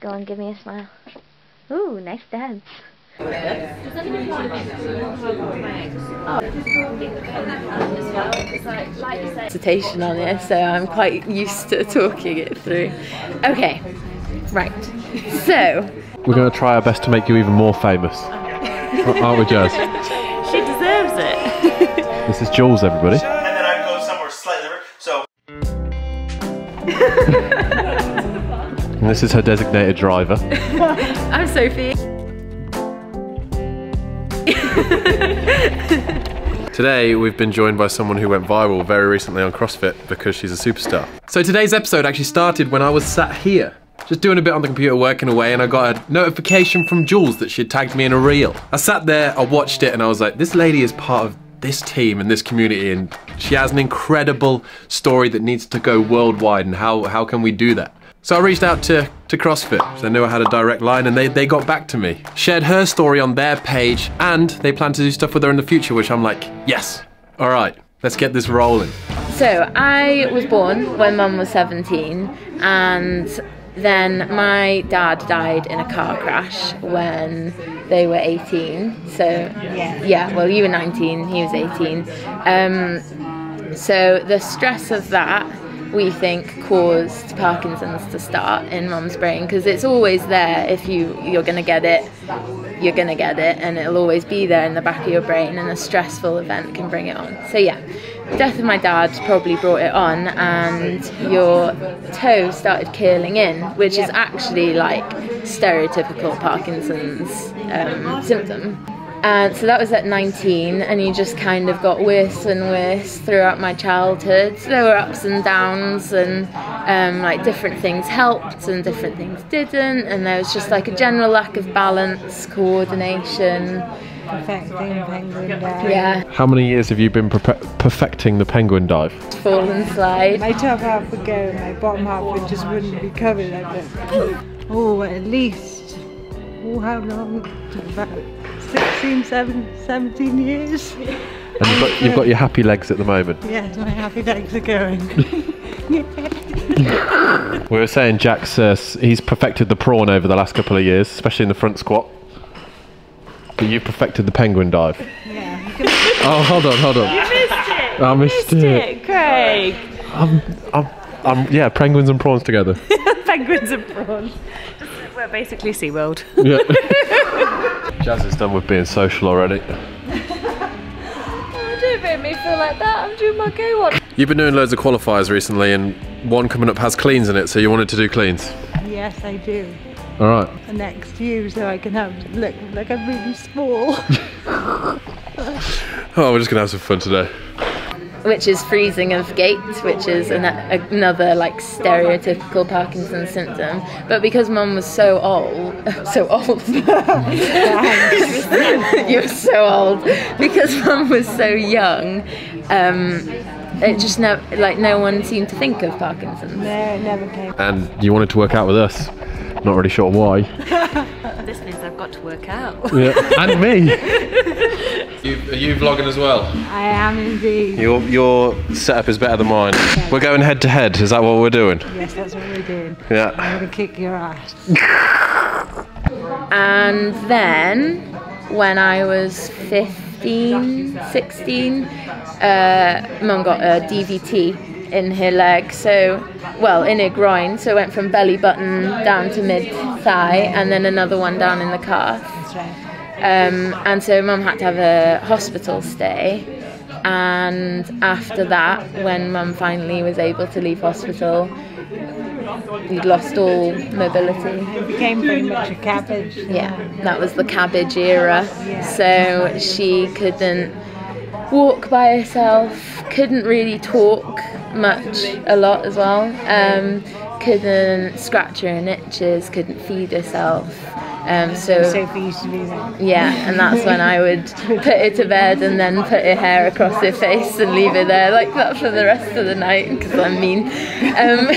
Go on, give me a smile. Ooh, nice dance. Hesitation on it, so I'm quite used to talking it through. Okay, right. So We're going to try our best to make you even more famous. Aren't we, Jazz? she deserves it. This is Jules, everybody. and then I go somewhere slightly. So And this is her designated driver. I'm Sophie. Today, we've been joined by someone who went viral very recently on CrossFit because she's a superstar. So today's episode actually started when I was sat here, just doing a bit on the computer, working away, and I got a notification from Jules that she had tagged me in a reel. I sat there, I watched it, and I was like, this lady is part of this team and this community, and she has an incredible story that needs to go worldwide, and how, how can we do that? So I reached out to, to CrossFit, because I knew I had a direct line, and they, they got back to me. Shared her story on their page, and they plan to do stuff with her in the future, which I'm like, yes, all right, let's get this rolling. So I was born when mum was 17 and then my dad died in a car crash when they were 18. So yeah, yeah well you were 19, he was 18. Um, so the stress of that we think caused Parkinson's to start in mum's brain because it's always there if you you're going to get it you're going to get it and it'll always be there in the back of your brain and a stressful event can bring it on. So yeah, death of my dad probably brought it on and your toe started curling in, which is actually like stereotypical Parkinson's um, symptom. And so that was at 19, and he just kind of got worse and worse throughout my childhood. There were ups and downs, and um, like different things helped and different things didn't, and there was just like a general lack of balance, coordination. perfecting penguin dive. Yeah, How many years have you been perpe- perfecting the penguin dive? fall and slide. My top half would go, my bottom half would just wouldn't be covered. I'd oh, at least, oh, how long? About 16, 17, 17 years. And you've got, you've got your happy legs at the moment. Yes, my happy legs are going. We were saying Jack's uh, he's perfected the prawn over the last couple of years, especially in the front squat. But you perfected the penguin dive. yeah, Oh, hold on, hold on. You missed it. I missed it. Craig. I'm, I'm, I'm, yeah, penguins and prawns together. penguins and prawns. We're basically SeaWorld. Yeah. Jazz is done with being social already. Oh, don't make me feel like that. I'm doing my go on. You've been doing loads of qualifiers recently, and one coming up has cleans in it, so you wanted to do cleans. Yes, I do. All right. The next to you, so I can have look like I'm really small. Oh, we're just gonna have some fun today. Which is freezing of gait, which is an, another like stereotypical Parkinson's symptom. But because mum was so old, so old, you're so old. Because mum was so young, um, it just no, like no one seemed to think of Parkinson's. no, it never came. And you wanted to work out with us. Not really sure why. This means I've got to work out. Yeah. and me. You, are you vlogging as well? I am indeed. Your your setup is better than mine. We're going head to head. Is that what we're doing? Yes, that's what we're doing. Yeah. I'm gonna kick your ass. And then when I was 15, 16, uh, mum got a DVT in her leg, so, well, in her groin, so it went from belly button down to mid thigh, and then another one down in the calf. That's right. Um, and so mum had to have a hospital stay. And after that, when mum finally was able to leave hospital, we'd lost all mobility. It became pretty much a cabbage. Yeah, that was the cabbage era. So she couldn't walk by herself, couldn't really talk much, a lot as well. Um, couldn't scratch her own itches, couldn't feed herself. Um, so Sophie used to be there. yeah, and that's when I would put her to bed and then put her hair across her face and leave her there like that for the rest of the night because I'm mean. Um,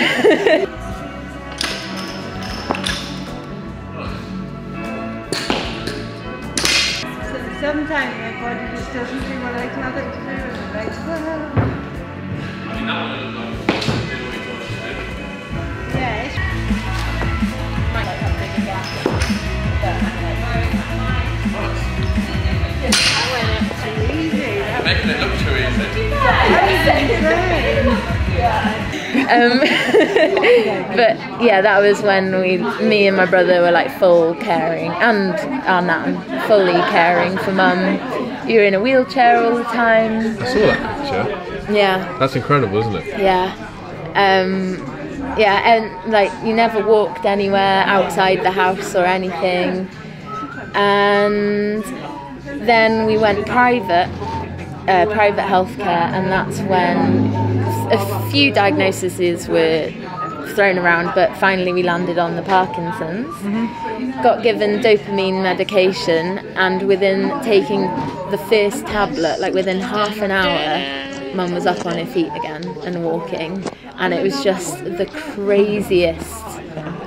Sometimes my body just doesn't do what I tell it to do. and I'm like, um, but yeah, that was when we, me and my brother were like full caring, and our nan, fully caring for mum. You're in a wheelchair all the time. I saw that picture. Yeah. That's incredible, isn't it? Yeah. Um, yeah, and like you never walked anywhere outside the house or anything. And then we went private uh, private healthcare, and that's when a few diagnoses were thrown around, but finally we landed on the Parkinson's. Got given dopamine medication, and within taking the first tablet, like within half an hour, mum was up on her feet again and walking, and it was just the craziest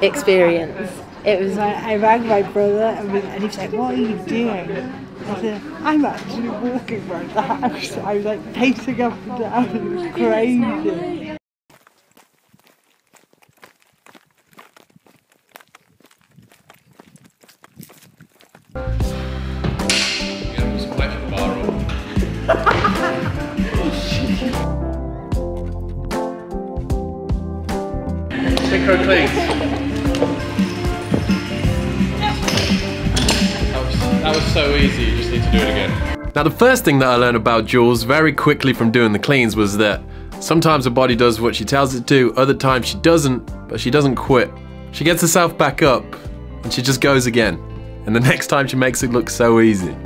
experience. It was I, I rang my brother and he was like, what are you doing? I said, I'm actually walking around the house. I was like pacing up and down. It was crazy. The first thing that I learned about Jules very quickly from doing the cleans was that sometimes her body does what she tells it to, other times she doesn't, but she doesn't quit. She gets herself back up and she just goes again. And the next time she makes it look so easy.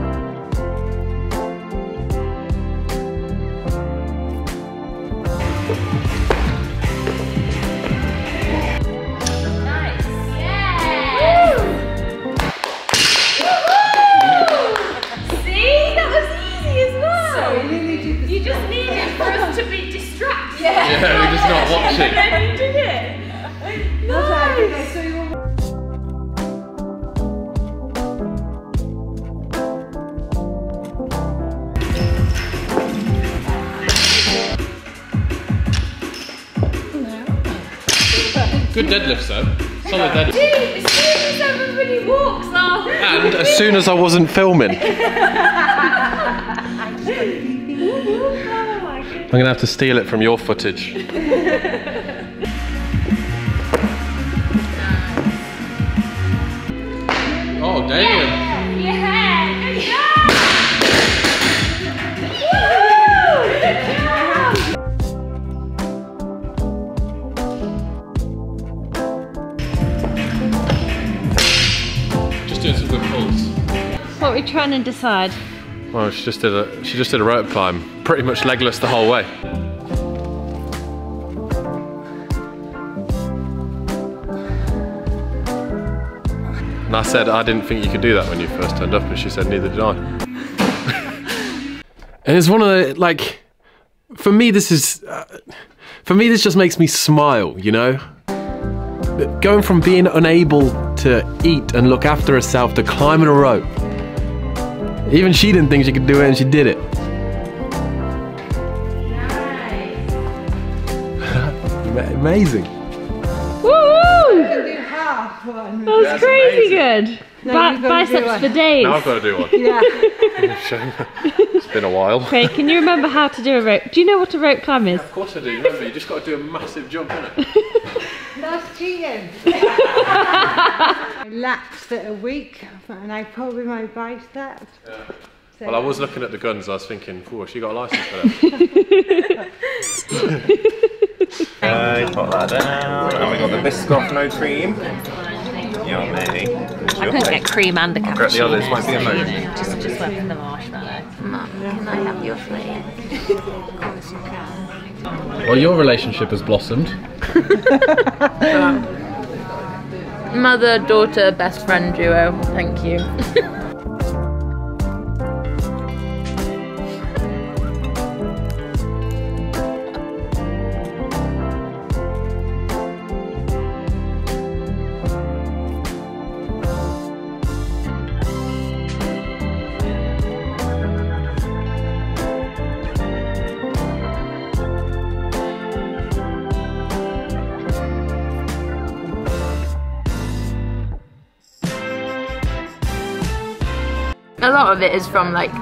Good deadlift, though. Solid deadlift. Dude, as soon as everybody walks. And as soon as I wasn't filming. I'm gonna have to steal it from your footage. oh damn! What are we trying to decide? Well, she just did a she just did a rope climb, pretty much legless the whole way. And I said I didn't think you could do that when you first turned up, and she said neither did I. and it's one of the like, for me this is, uh, for me this just makes me smile, you know. Going from being unable to eat and look after herself to climbing a rope. Even she didn't think she could do it, and she did it. Ama- Amazing. Woo! do half one. That was That's crazy amazing. good. No, Bi- you've gotta do biceps for days. Now I've got to do one. Yeah. it's been a while. Okay, can you remember how to do a rope? Do you know what a rope climb is? Of course I do. Remember, you just got to do a massive jump, innit? That's cheating. I lapsed it a week and I pulled with my biceps. So Well, I was looking at the guns. I was thinking, "Oh, she got a license for that." Uh, put that down. And we got the Biscoff no cream. Yummy. I couldn't get cream and a Correct, the others might be a moment. Just, just went for the marshmallow. Mum, can I have your flame? Well, your relationship has blossomed. Mother, daughter, best friend duo. Thank you. of it is from like,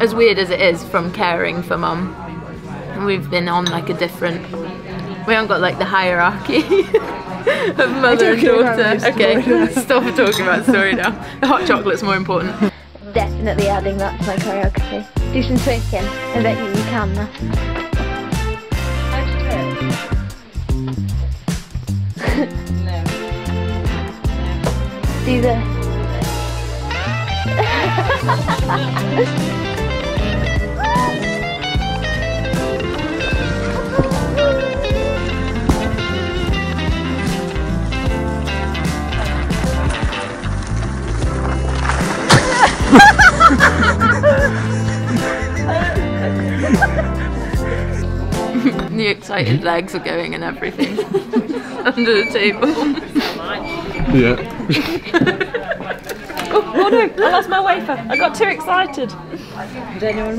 as weird as it is, from caring for mum. We've been on like a different We haven't got like the hierarchy of mother and daughter. Okay, stop talking about story now. The hot chocolate's more important. Definitely adding that to my choreography. Do some twerking. I bet you you can now. Do the. The excited legs are going and everything under the table. Yeah. Oh no, I lost my wafer. I got too excited. Does anyone?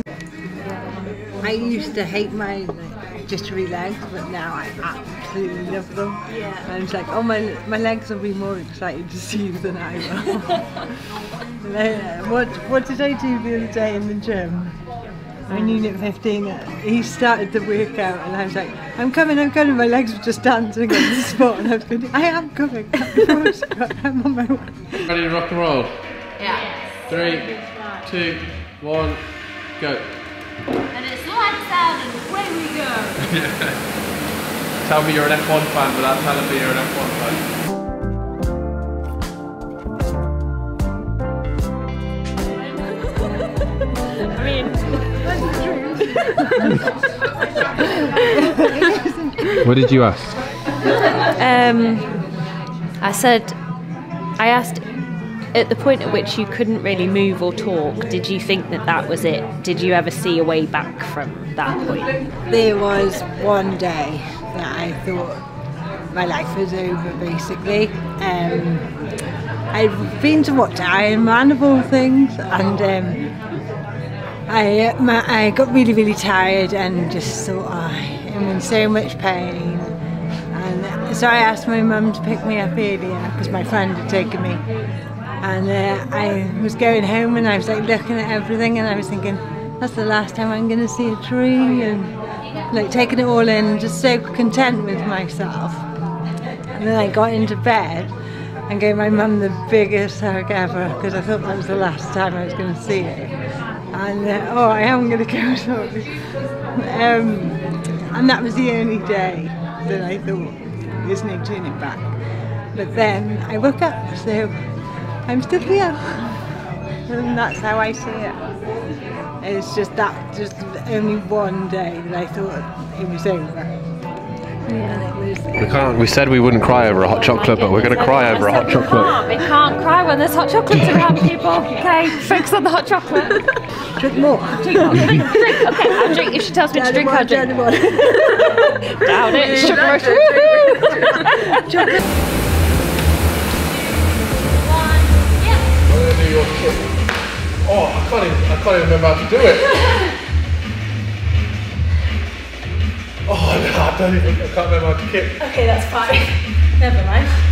I used to hate my like, jittery legs, but now I absolutely love them. Yeah. And it's like, oh my, my legs will be more excited to see you than I will. Like, uh, what What did I do the other day in the gym? I In Unit 15, uh, he started the workout, and I was like, I'm coming, I'm coming. My legs were just dancing on the spot, and I was going, I am coming. I'm on my way. Ready to rock and roll? Yeah. Three, two, one, go. And it's lights out and away we go. Tell me you're an F1 fan without telling me you're an F1 fan. What did you ask? Um, I said, I asked at the point at which you couldn't really move or talk, did you think that that was it? Did you ever see a way back from that point? There was one day that I thought my life was over basically. Um, I'd been to watch Iron Man of all things and um, I, my, I got really, really tired and just thought, oh, I'm in so much pain. And so I asked my mum to pick me up earlier because my friend had taken me. And uh, I was going home and I was like looking at everything and I was thinking, that's the last time I'm going to see a tree and like taking it all in, just so content with myself. And then I got into bed and gave my mum the biggest hug ever because I thought that was the last time I was going to see her. And uh, oh, I am going to go shortly. Um, and that was the only day that I thought there's no turning back. But then I woke up, so I'm still here. And that's how I see it. It's just that, just only one day that I thought it was over. And it was, We can't. We said we wouldn't cry over a hot oh chocolate, but we're gonna cry over a hot chocolate. Can't, we can't cry when there's hot chocolate around people. Okay, focus on the hot chocolate. drink more. Drink, drink, drink. Okay, I'll drink. If she tells me to drink, I'll drink. Down it, sugar rush. I can't even remember how to do it. Oh no, I don't even. I can't remember how to kick. Okay, that's fine. Never mind.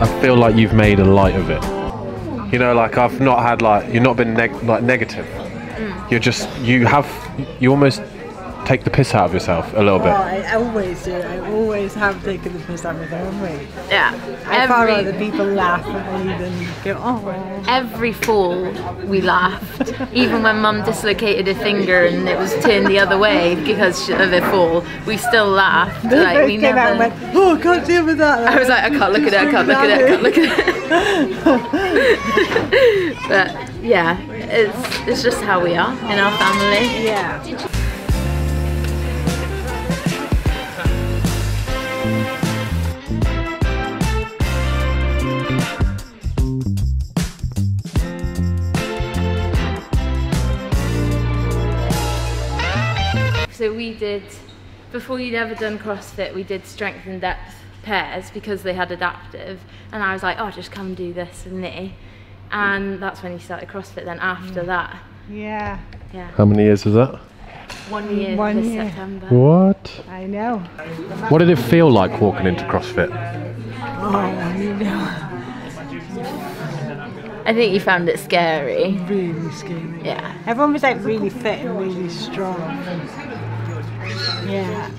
I feel like you've made a light of it. You know, like I've not had like you've not been neg- like negative. Mm. You're just you have you almost take the piss out of yourself a little Oh, bit. I always do. I always have taken the piss out of them. Wait. Yeah. I far rather people laugh at me than go, oh. every fall we laughed. Even when mum dislocated a finger and it was turned the other way because of a fall, we still laughed. They Like both we came out and went, oh, I can't deal with that. I was like, I can't look at it, I can't look at it, I can't look at it. but yeah, it's it's just how we are in our family. Yeah. So we did, before you'd ever done CrossFit, we did Strength in Depth pairs because they had adaptive. And I was like, oh, just come do this with me. and that's when he started CrossFit. Then after mm. that, Yeah. Yeah, How many years was that? One year One this year. September. What? I know. What did it feel like walking into CrossFit? Oh, you know, I think you found it scary. really scary. Yeah. Everyone was like really fit and really strong. Yeah.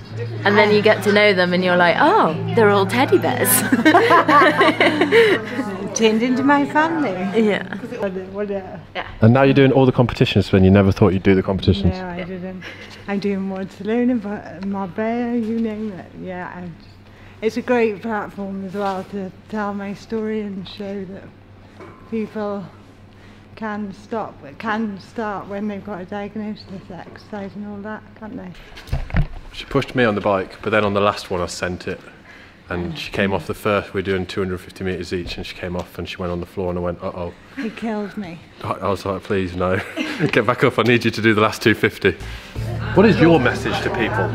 And then you get to know them and you're like, oh, they're all teddy bears. It turned into my family. yeah. What a, And now you're doing all the competitions when you never thought you'd do the competitions. no, I didn't. I'm doing Barcelona, but Marbella, you name it. Yeah, and it's a great platform as well to tell my story and show that people can stop, can start when they've got a diagnosis, exercise and all that, can't they? She pushed me on the bike, but then on the last one I sent it. And she came off the first, we're doing 250 metres each, and she came off and she went on the floor and I went, uh oh. He killed me. I I was like, please no, get back up. I need you to do the last 250. What is your message to people?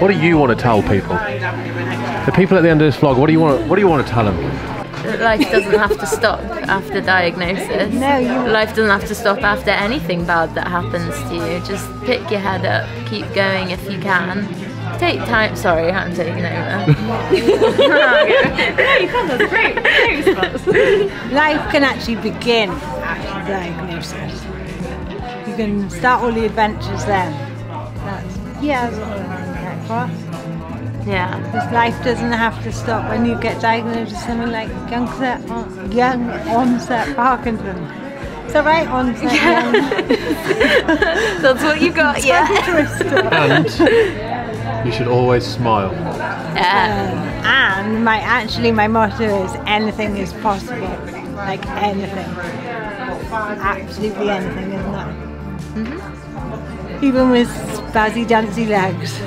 What do you want to tell people? The people at the end of this vlog, what do you want? What do you want to tell them? Life doesn't have to stop after diagnosis. No, you- Life doesn't have to stop after anything bad that happens to you. Just pick your head up, keep going if you can. Take time. Sorry, I'm taking over. No, you can't. That's great. Life can actually begin after diagnosis. You can start all the adventures then. That's, yeah, that's what I'm for. yeah. Because life doesn't have to stop when you get diagnosed with something like young onset, young onset Parkinson. Is that right? Onset young That's what you got. Yeah. And you should always smile. And my actually my motto is anything is possible. Like anything. Absolutely anything, isn't it? Mm-hmm. Even with spazzy dancy legs.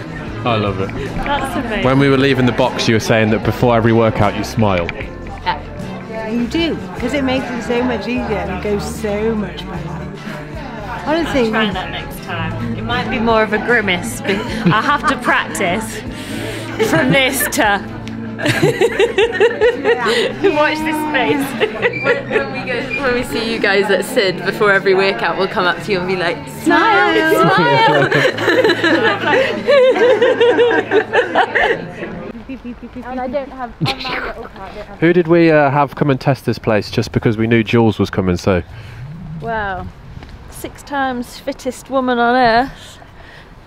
I love it. That's amazing. When we were leaving the box, you were saying that before every workout you smile. You do, because it makes it so much easier and it goes so much better. Honestly, I'll Try that next time. It might be more of a grimace, but I have to practice from this to. Watch this face. when, when we go, when we see you guys at Sid before every workout, we'll come up to you and be like, smile, smile. and I don't have on my little card. I don't have- Who did we uh, have come and test this place just because we knew Jules was coming? So Wow. Six times fittest woman on earth.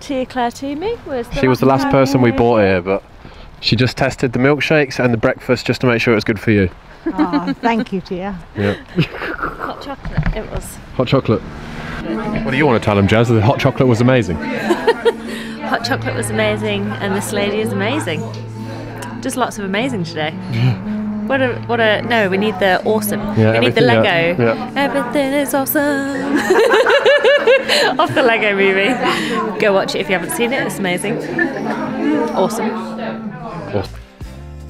Tia Claire Toomey was she was the last person we bought here, but she just tested the milkshakes and the breakfast just to make sure it was good for you. oh, thank you, Tia. Yeah. hot chocolate. It was. Hot chocolate. What do you want to tell them, Jazz? The hot chocolate was amazing. Hot chocolate was amazing, and this lady is amazing. Just lots of amazing today. What a what a no! We need the awesome. Yeah, we need the everything, Lego. yeah, Everything is awesome. Off the Lego movie. Go watch it if you haven't seen it. It's amazing. Awesome.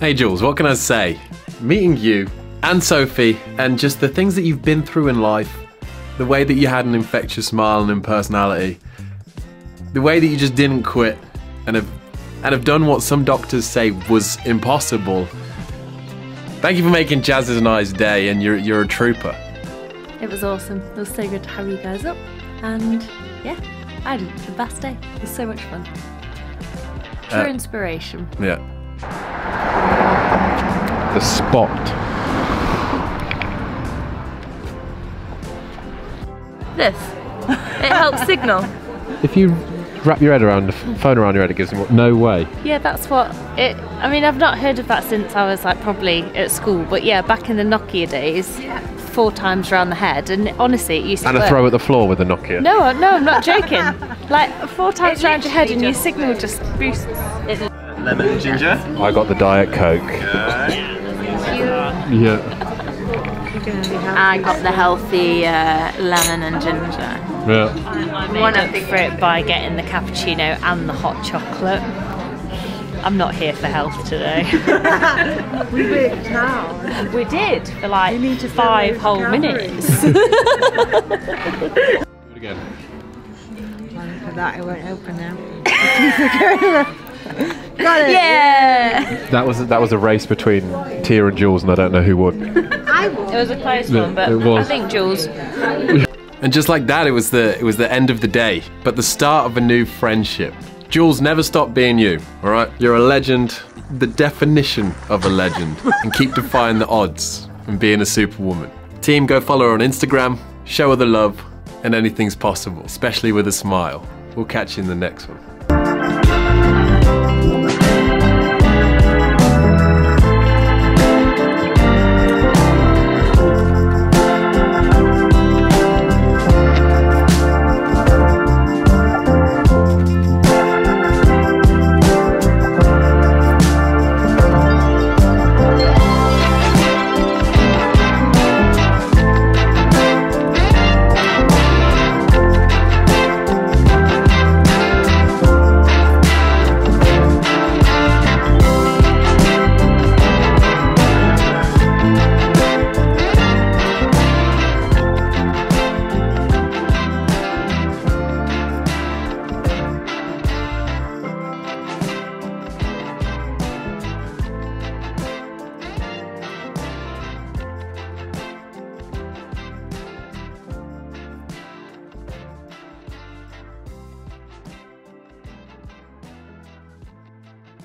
Hey Jules, what can I say? Meeting you and Sophie and just the things that you've been through in life, the way that you had an infectious smile and personality, the way that you just didn't quit and have and have done what some doctors say was impossible. Thank you for making Jazz's and I's day and you're you're a trooper. It was awesome. It was so good to have you guys up, and yeah, I had the best day. It was so much fun. True Uh, inspiration. Yeah. The spot. This. It helps signal. If you wrap your head around the phone around your head, it gives them no way. Yeah, that's what it. I mean, I've not heard of that since I was like probably at school, but yeah, back in the Nokia days, four times around the head, and honestly, it used to And a throw at the floor with a Nokia. No, no, I'm not joking. like four times around your head, and your signal just boosts. It. Lemon and ginger. I got the Diet Coke. Yeah. I got the healthy uh, lemon and ginger. Yeah. Um, one up for it by getting the cappuccino and the hot chocolate. I'm not here for health today. We worked hard. we did for like need to five those whole calories. minutes. Again. For that, it won't open now. Got it. Yeah. That was that was a race between Tia and Jules, and I don't know who won. I It was a close one, but it was. I think Jules. And just like that, it was the it was the end of the day, but the start of a new friendship. Jules, never stop being you. All right, you're a legend, the definition of a legend, and keep defying the odds and being a superwoman. Team, go follow her on Instagram, show her the love, and anything's possible, especially with a smile. We'll catch you in the next one.